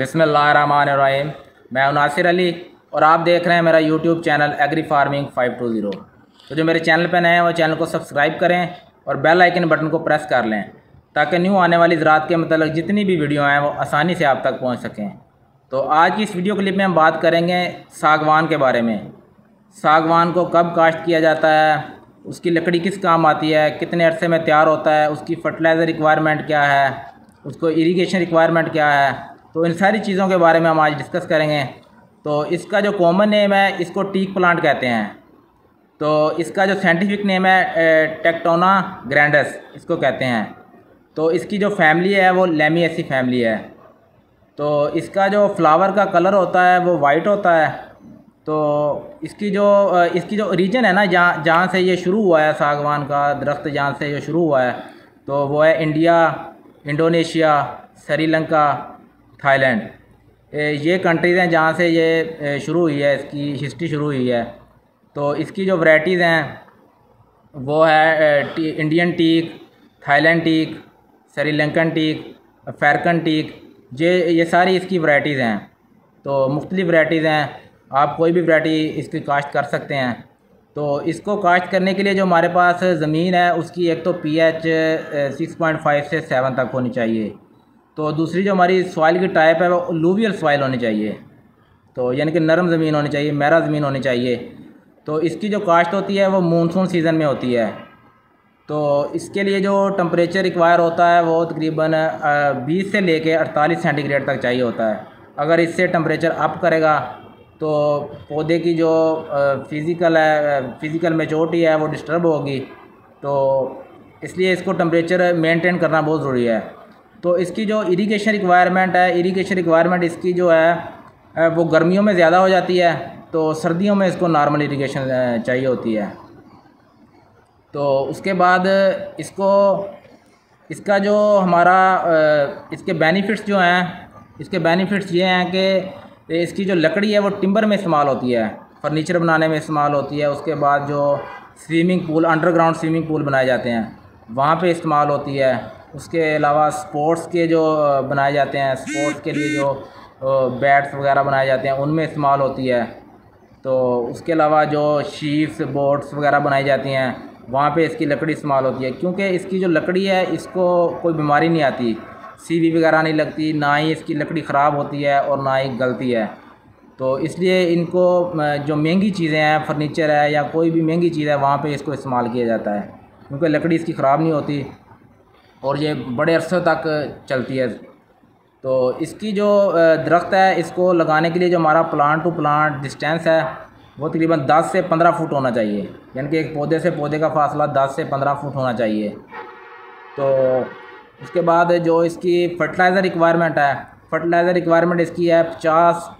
बिसमीम मैं नासिर अली और आप देख रहे हैं मेरा YouTube channel agri farming five two zero. तो जो मेरे चैनल पर नए हैं, वो चैनल को सब्सक्राइब करें और बेल आइकन बटन को प्रेस कर लें, ताकि न्यू आने वाली ज़रात के मतलब जितनी भी वीडियो हैं, वो आसानी से आप तक पहुँच सकें। तो आज की इस वीडियो क्लिप में हम बात करेंगे सागवान के बारे में। सागवान को कब काश्त किया जाता है, उसकी लकड़ी किस काम आती है, कितने अरसे में तैयार होता है, उसकी फर्टिलाइज़र रिक्वायरमेंट क्या है, उसको इरीगेशन रिक्वायरमेंट क्या है तो इन सारी चीज़ों के बारे में हम आज डिस्कस करेंगे। तो इसका जो कॉमन नेम है, इसको टीक प्लांट कहते हैं। तो इसका जो साइंटिफिक नेम है टेक्टोना ग्रैंडस इसको कहते हैं। तो इसकी जो फैमिली है, वो लेमी फैमिली है। तो इसका जो फ्लावर का कलर होता है, वो वाइट होता है। तो इसकी जो इसकी जो रीजन है ना, जहाँ जहाँ से ये शुरू हुआ है, सागवान का दरख्त जहाँ से ये शुरू हुआ है तो वो है इंडिया इंडोनेशिया श्रीलंका थाईलैंड। ये कंट्रीज़ हैं जहाँ से ये शुरू हुई है इसकी हिस्ट्री शुरू हुई है। तो इसकी जो वैराइटीज़ हैं वो है T, Indian teak Thailand teak Sri Lankan teak African teak ये ये सारी इसकी वैराइटीज़ हैं। तो मुख्तलिफ़ वैराइटीज़ हैं। आप कोई भी वैराइटी इसकी काश्त कर सकते हैं। तो इसको काश्त करने के लिए जो हमारे पास ज़मीन है उसकी एक तो P H six point five से सेवन तक होनी चाहिए। तो दूसरी जो हमारी सॉइल की टाइप है, वो लूवियल सॉइल होनी चाहिए। तो यानी कि नरम ज़मीन होनी चाहिए, मैरा ज़मीन होनी चाहिए। तो इसकी जो काश्त होती है, वो मानसून सीज़न में होती है। तो इसके लिए जो टम्परेचर रिक्वायर होता है, वो तकरीबन बीस से लेके अड़तालीस सेंटीग्रेड तक चाहिए होता है। अगर इससे टम्परेचर अप करेगा तो पौधे की जो फ़िज़िकल है फ़िज़िकल मेचोरिटी है, वो डिस्टर्ब होगी। तो इसलिए इसको टम्परेचर मेंटेन करना बहुत ज़रूरी है। तो इसकी जो इरिगेशन रिक्वायरमेंट है इरिगेशन रिक्वायरमेंट इसकी जो है वो गर्मियों में ज़्यादा हो जाती है तो सर्दियों में इसको नॉर्मल इरिगेशन चाहिए होती है। तो उसके बाद इसको, इसका जो हमारा इसके बेनिफिट्स जो हैं, इसके बेनिफिट्स ये हैं कि इसकी जो लकड़ी है, वो टिम्बर में इस्तेमाल होती है फर्नीचर बनाने में इस्तेमाल होती है, उसके बाद जो swimming pool underground swimming pool बनाए जाते हैं, वहाँ पे इस्तेमाल होती है। उसके अलावा स्पोर्ट्स के जो बनाए जाते हैं, स्पोर्ट्स के लिए जो बैट्स वगैरह बनाए जाते हैं, उनमें इस्तेमाल होती है। तो उसके अलावा जो शीप्स बोट्स वगैरह बनाई जाती हैं, वहाँ पे इसकी लकड़ी इस्तेमाल होती है। क्योंकि इसकी जो लकड़ी है, इसको कोई बीमारी नहीं आती। सीवी वगैरह नहीं लगती, ना ही इसकी लकड़ी ख़राब होती है और ना ही गलती है। तो इसलिए इनको जो महँगी चीज़ें हैं, फर्नीचर है या कोई भी महँगी चीज़ है, वहाँ पे इसको इस्तेमाल किया जाता है। क्योंकि लकड़ी इसकी ख़राब नहीं होती और ये बड़े अरसों तक चलती है। तो इसकी जो दरख्त है, इसको लगाने के लिए जो हमारा प्लांट टू प्लांट डिस्टेंस है, वो तकरीबन 10 से 15 फुट होना चाहिए। यानी कि एक पौधे से पौधे का फासला 10 से 15 फुट होना चाहिए। तो उसके बाद जो इसकी फर्टिलाइज़र रिक्वायरमेंट है फर्टिलाइज़र रिक्वायरमेंट इसकी है पचास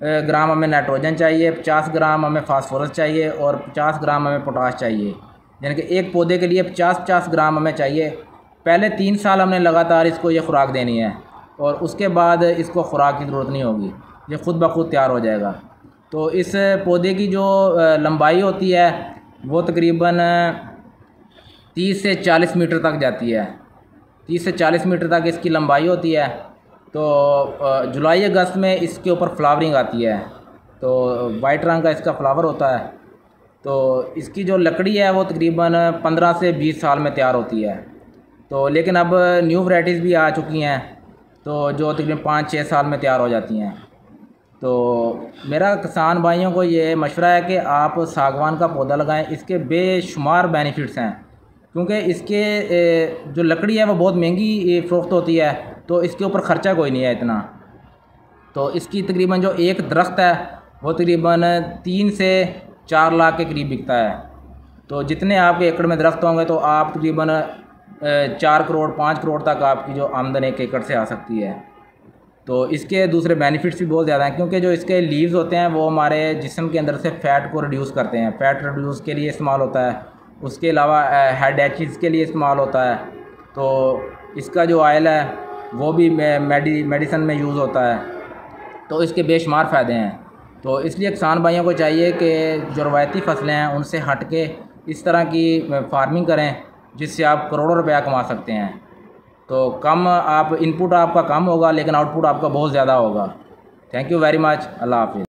ग्राम हमें नाइट्रोजन चाहिए, पचास ग्राम हमें फास्फोरस चाहिए और पचास ग्राम हमें पोटास चाहिए। यानी कि एक पौधे के लिए पचास पचास ग्राम हमें चाहिए। पहले तीन साल हमने लगातार इसको ये खुराक देनी है और उसके बाद इसको खुराक की ज़रूरत नहीं होगी। ये ख़ुद ब खुद तैयार हो जाएगा। तो इस पौधे की जो लंबाई होती है, वो तकरीबन तीस से चालीस मीटर तक जाती है। तीस से चालीस मीटर तक इसकी लंबाई होती है। तो जुलाई अगस्त में इसके ऊपर फ्लावरिंग आती है। तो वाइट रंग का इसका फ्लावर होता है। तो इसकी जो लकड़ी है, वो तकरीबन पंद्रह से बीस साल में तैयार होती है। तो लेकिन अब न्यू वैराइटीज़ भी आ चुकी हैं तो जो तकरीबन पाँच छः साल में तैयार हो जाती हैं। तो मेरा किसान भाइयों को ये मशवरा है कि आप सागवान का पौधा लगाएँ, इसके बेशुमार बेनिफिट्स हैं, क्योंकि इसके जो लकड़ी है वो बहुत महँगी फ़रोख्त होती है तो इसके ऊपर ख़र्चा कोई नहीं है इतना। तो इसकी तकरीबन जो एक दरख्त है, वो तकरीबन तीन से चार लाख के करीब बिकता है। तो जितने आपके एकड़ में दरख्त होंगे तो आप तकरीबन चार करोड़, पाँच करोड़ तक आपकी जो आमदन एक एकड़ से आ सकती है। तो इसके दूसरे बेनिफिट्स भी बहुत ज़्यादा हैं, क्योंकि जो इसके लीव्स होते हैं, वो हमारे जिसम के अंदर से फ़ैट को रिड्यूस करते हैं। फ़ैट रिड्यूस के लिए इस्तेमाल होता है। उसके अलावा हेड एचिस के लिए इस्तेमाल होता है। तो इसका जो आयल है, वो भी मेडी मेडिसन में यूज़ होता है। तो इसके बेशुमार फ़ायदे हैं। तो इसलिए किसान भाइयों को चाहिए कि जो रवायती फ़सलें हैं, उनसे हट के इस तरह की फ़ार्मिंग करें। जिससे आप करोड़ों रुपया कमा सकते हैं। तो कम आप इनपुट आपका कम होगा, लेकिन आउटपुट आपका बहुत ज़्यादा होगा। थैंक यू वेरी मच अल्लाह हाफिज़।